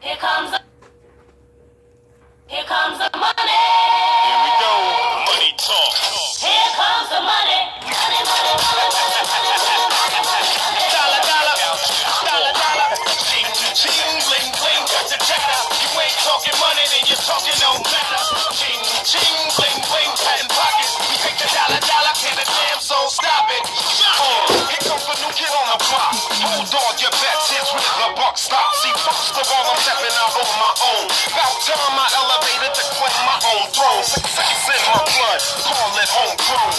Here comes the, here comes the money. Here we go. Money talk. Here comes the money. Dollar, dollar. Dollar, dollar. Ching, ching, bling, bling. Got the cheddar. You ain't talking money, then you're talking block. Hold on, your bets. Here's where the buck stop. See, first of all, I'm stepping out on my own. About time I elevated to claim my own throne. Success in my blood. Call it homegrown.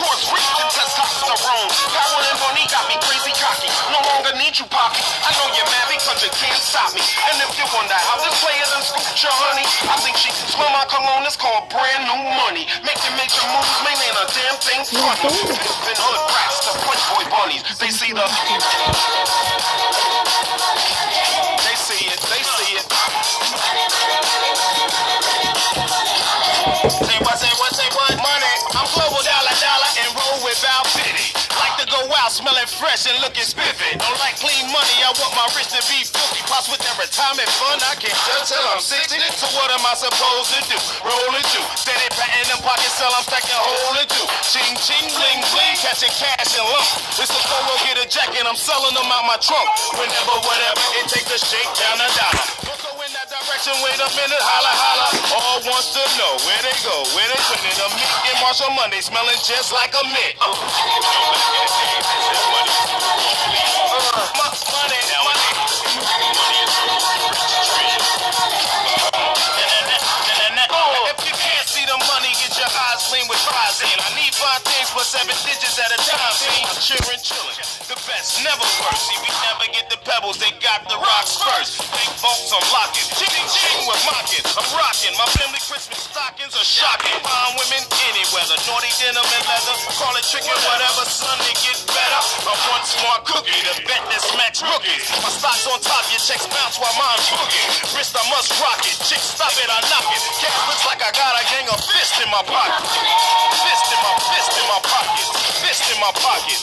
Yours reached in testosterone. Power and money got me crazy cocky. No longer need you, Poppy. I know you're mad because you can't stop me. And if you wonder how this player done scooped your honey, I think she smell my cologne. It's called brand new money. Making major moves, man, ain't a damn thing funny. Pimpin' hood the playboy bunnies. They see the. They see it, they see it. Say what, say what, say what? Money. I'm global dollar dollar and roll without pity. Like to go out smelling fresh and looking spiffy. Don't like clean money, I want my wrist to be filthy. Pops with their retirement fund, I can't judge till I'm 60. So what am I supposed to do? Roll and do. Steady patting them pockets till I'm stacking hole and do. Ching ching bling bling, catching cash and lump. It's a photo, get a jacket, I'm selling them out my trunk. Whenever, whatever, it takes a shake down a dollar. Go in that direction, wait a minute, holla holla. All wants to know where they go, where they winning. A meat and Marshall Monday smelling just like a mint. Uh, five things for seven digits at a time. See, I'm cheering, chilling. The best never worse. See, we never get the pebbles, they got the rocks first. Big bolts, I'm locking. Ching, ching, we're mocking. I'm rocking. My family Christmas stockings are shocking. Fine women, any weather. Naughty denim and leather. Call it tricking, whatever, son, it get better. I'm one smart cookie, the bet that smacks rookies. My stock's on top, your checks bounce while mine's boogie. Wrist, I must rock it. Chick, stop it, I knock it. Cash looks like I got a gang of fists in my pocket. Fist my pocket.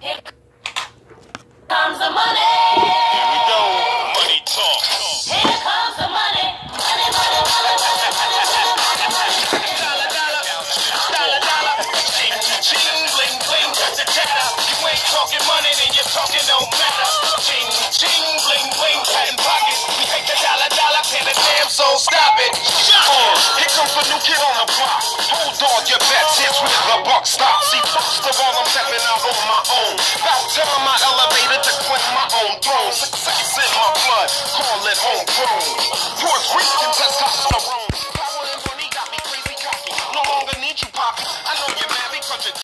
Here talking money, then you're talking no matter. Ching, ching, bling, bling, patent pockets. We take the dollar, dollar, pin the damn soul, stop it. Uh, here comes the new kid on the block. Hold on, your bets, here's with the buck stop. See, first of all, I'm stepping out on my own. About time I elevated to claim my own throne. Success in my blood, call it homegrown.